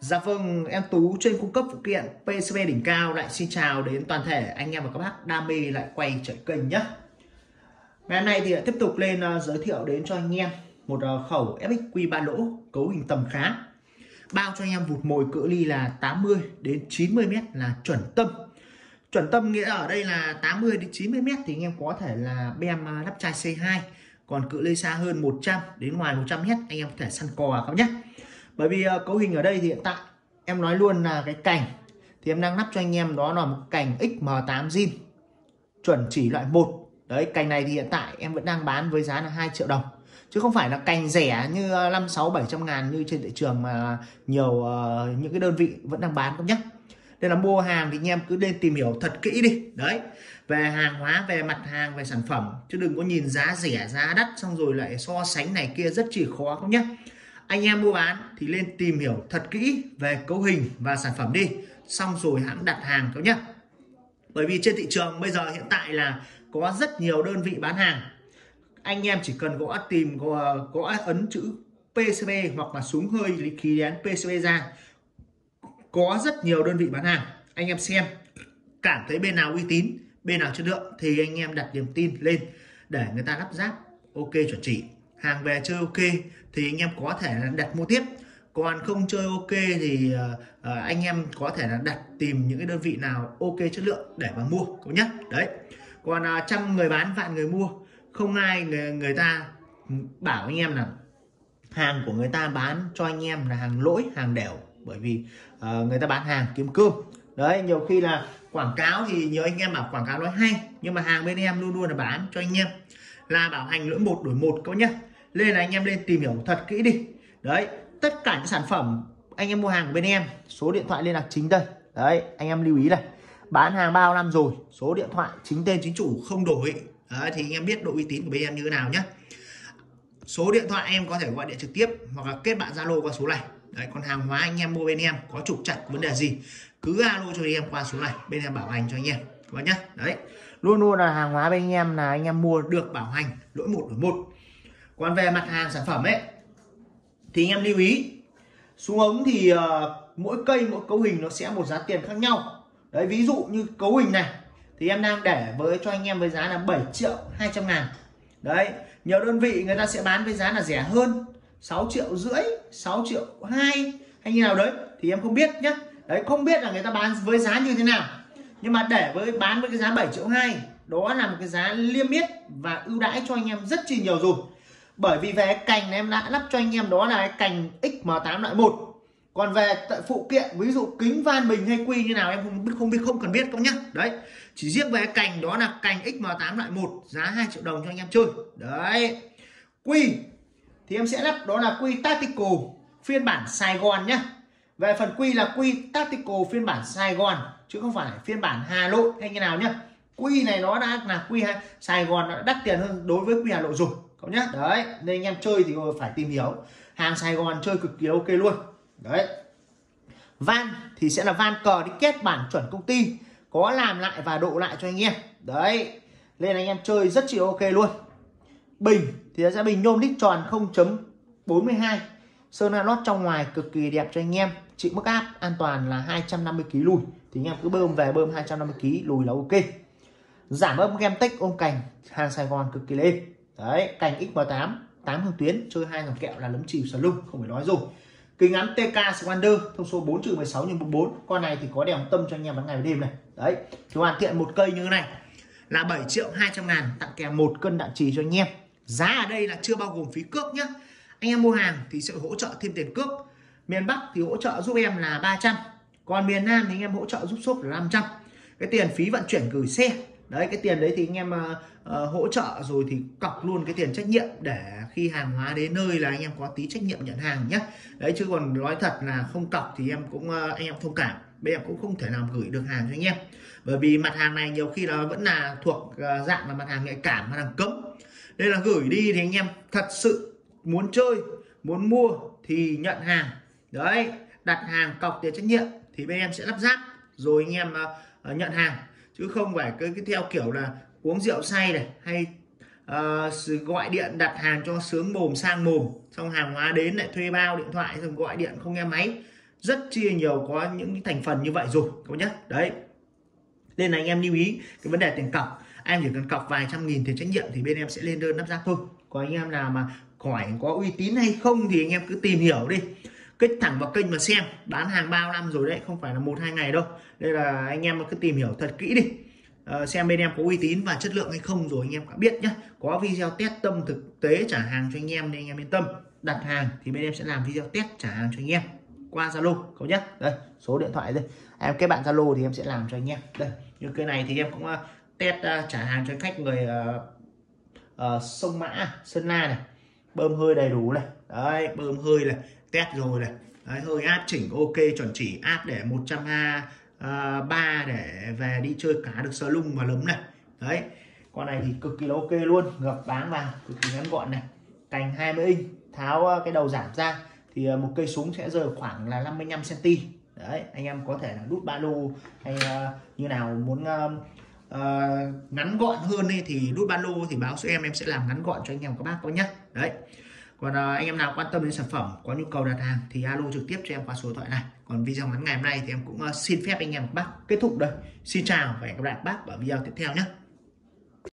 Dạ vâng, em Tú chuyên cung cấp phụ kiện PCB đỉnh cao lại xin chào đến toàn thể anh em và các bác đam mê lại quay trở kênh nhé. Ngày hôm nay thì tiếp tục lên uh, giới thiệu đến cho anh em một uh, khẩu FXQ 3 lỗ cấu hình tầm khá. Bao cho anh em vụt mồi cự ly là 80 đến 90 m là chuẩn tâm. Chuẩn tâm nghĩa ở đây là 80 đến 90 m thì anh em có thể là bem uh, ờ, lắp chai C2 còn cự ly xa hơn 100 đến ngoài 100 m anh em có thể săn cò các nhé bởi vì uh, cấu hình ở đây thì hiện tại em nói luôn là cái cành thì em đang lắp cho anh em đó là một cành XM8 zin chuẩn chỉ loại 1 đấy cành này thì hiện tại em vẫn đang bán với giá là 2 triệu đồng. Chứ không phải là cành rẻ như 5 6 700 ngàn như trên thị trường mà nhiều uh, những cái đơn vị vẫn đang bán không nhé nên là mua hàng thì anh em cứ nên tìm hiểu thật kỹ đi. Đấy về hàng hóa về mặt hàng về sản phẩm. Chứ đừng có nhìn giá rẻ giá đắt xong rồi lại so sánh này kia rất chỉ khó không nhé anh em mua bán thì lên tìm hiểu thật kỹ về cấu hình và sản phẩm đi. Xong rồi hãng đặt hàng các nhé bởi vì trên thị trường bây giờ hiện tại là có rất nhiều đơn vị bán hàng. Anh em chỉ cần gõ tìm gõ, gõ ấn chữ PCB hoặc là súng hơi khí đến PCB ra có rất nhiều đơn vị bán hàng. Anh em xem cảm thấy bên nào uy tín bên nào chất lượng thì anh em đặt niềm tin lên để người ta lắp ráp ok chuẩn chỉ hàng về chơi ok thì anh em có thể là đặt mua tiếp. Còn không chơi ok thì ờ, ờ, anh em có thể là đặt tìm những cái đơn vị nào ok chất lượng để mà mua cũng nhé đấy. Còn à, trăm người bán vạn người mua không ai người, người ta bảo anh em là hàng của người ta bán cho anh em là hàng lỗi hàng đẻo. Bởi vì uh, người ta bán hàng kiếm cơm. Đấy nhiều khi là quảng cáo thì nhiều anh em bảo quảng cáo nói hay nhưng mà hàng bên em luôn luôn là bán cho anh em. Là bảo hành lỗi một đổi một các nhé nên là anh em lên tìm hiểu thật kỹ đi. Đấy tất cả những sản phẩm anh em mua hàng của bên em số điện thoại liên lạc chính đây. Đấy anh em lưu ý này. Bán hàng bao năm rồi số điện thoại chính tên chính chủ không đổi. Đấy, thì anh em biết độ uy tín của bên em như thế nào nhé số điện thoại em có thể gọi điện trực tiếp hoặc là kết bạn zalo qua số này. Đấy còn hàng hóa anh em mua bên em có trục chặt vấn đề gì cứ alo cho em qua số này bên em bảo hành cho anh em. Các nhá? Đấy. Luôn luôn là hàng hóa bên anh em là anh em mua được bảo hành lỗi một đổi một còn về mặt hàng sản phẩm ấy thì anh em lưu ý xuống ống thì uh, mỗi cây mỗi cấu hình nó sẽ một giá tiền khác nhau. Đấy ví dụ như cấu hình này thì em đang để với cho anh em với giá là 7 triệu 200 ngàn. Đấy nhiều đơn vị người ta sẽ bán với giá là rẻ hơn 6 triệu rưỡi 6 triệu 2 hay như nào đấy thì em không biết nhé đấy không biết là người ta bán với giá như thế nào. Nhưng mà để với bán với cái giá 7 triệu 2 đó là một cái giá liêm yết và ưu đãi cho anh em rất chi nhiều rồi bởi vì về cành em đã lắp cho anh em, đó là cái cành XM8 loại 1 còn về phụ kiện, ví dụ kính van bình hay quy như nào em không biết không biết, không cần biết không nhá. Đấy, chỉ riêng về cành, đó là cành XM8 loại 1 giá 2 triệu đồng cho anh em chơi. Đấy, quy thì em sẽ lắp, đó là quy tactical phiên bản Sài Gòn nhá. Về phần quy là quy tactical phiên bản Sài Gòn chứ không phải phiên bản Hà Nội hay như nào nhá. Quy này nó đã là quy Sài Gòn nó đắt tiền hơn đối với quy Hà Nội rồi cậu nhá. Đấy, nên anh em chơi thì phải tìm hiểu. Hàng Sài Gòn chơi cực kỳ ok luôn. Đấy. Van thì sẽ là van cờ đi kết bản chuẩn công ty, có làm lại và độ lại cho anh em. Đấy, nên anh em chơi rất chịu ok luôn. Bình thì sẽ bình nhôm đít tròn 0.42 sơn lót trong ngoài cực kỳ đẹp cho anh em. Chịu mức áp an toàn là 250 kg lùi. Thì anh em cứ bơm về bơm 250 kg lùi là ok. Giảm âm game tích ôm cành, hàng Sài Gòn cực kỳ lên đấy, cành x8 8 hướng tuyến, chơi hai dòng kẹo là lấm chìm sờ lung, không phải nói rồi. Kính ngắn TK Swander, thông số 4 trừ 16 x 44 con này thì có đèn tâm cho anh em bán ngày và đêm này. Đấy, thì hoàn thiện một cây như thế này, là 7 triệu 200 ngàn, tặng kèm một cân đạn trì cho anh em. Giá ở đây là chưa bao gồm phí cước nhá. Anh em mua hàng thì sẽ hỗ trợ thêm tiền cước. Miền Bắc thì hỗ trợ giúp em là 300 còn miền Nam thì anh em hỗ trợ giúp shop là 500 cái tiền phí vận chuyển gửi xe đấy cái tiền đấy thì anh em uh, hỗ trợ rồi thì cọc luôn cái tiền trách nhiệm để khi hàng hóa đến nơi là anh em có tí trách nhiệm nhận hàng nhé đấy chứ còn nói thật là không cọc thì em cũng uh, anh em thông cảm. Bên em cũng không thể nào gửi được hàng cho anh em. Bởi vì mặt hàng này nhiều khi nó vẫn là thuộc uh, dạng là mặt hàng nhạy cảm mặt hàng cấm. Đây là gửi đi thì anh em thật sự muốn chơi muốn mua thì nhận hàng. Đấy đặt hàng cọc tiền trách nhiệm thì bên em sẽ lắp ráp. Rồi anh em uh, nhận hàng chứ không phải cái, cái theo kiểu là uống rượu say này hay uh, gọi điện đặt hàng cho sướng mồm sang mồm xong hàng hóa đến lại thuê bao điện thoại xong gọi điện không nghe máy. Rất chia nhiều có những thành phần như vậy rồi các nhé. Đấy. Nên là anh em lưu ý cái vấn đề tiền cọc. Em chỉ cần cọc vài trăm nghìn tiền trách nhiệm thì bên em sẽ lên đơn lắp ráp thôi. Còn anh em nào mà hỏi có uy tín hay không thì anh em cứ tìm hiểu đi kích thẳng vào kênh mà xem. Bán hàng bao năm rồi đấy không phải là một hai ngày đâu. Đây là anh em cứ tìm hiểu thật kỹ đi. À, xem bên em có uy tín và chất lượng hay không rồi anh em đã biết nhé có video test tâm thực tế trả hàng cho anh em nên anh em yên tâm. Đặt hàng thì bên em sẽ làm video test trả hàng cho anh em qua Zalo cậu nhé đây số điện thoại đây. À, em kết bạn Zalo thì em sẽ làm cho anh em. Đây như cái này thì em cũng uh, test uh, trả hàng cho khách người uh, uh, sông mã sơn la này. Bơm hơi đầy đủ này. Đấy bơm hơi này test rồi này. Đấy, hơi áp chỉnh ok chuẩn chỉ áp để 123 à, để về đi chơi cá được sơ lung và lấm này. Đấy con này thì cực kỳ là ok luôn ngập báng vào cực kỳ ngắn gọn này. Cành 20 inch tháo à, cái đầu giảm ra thì à, một cây súng sẽ rơi khoảng là 55 cm đấy anh em có thể là đút ba lô hay như nào muốn uh, ngắn gọn hơn đi thì đút ba lô thì báo số em em sẽ làm ngắn gọn cho anh em các bác có nhé đấy còn à, anh em nào quan tâm đến sản phẩm có nhu cầu đặt hàng thì alo trực tiếp cho em qua số điện thoại này. Còn video ngắn ngày hôm nay thì em cũng ờ, xin phép anh em bác kết thúc đây. Xin chào và hẹn gặp lại bác ở video tiếp theo nhé.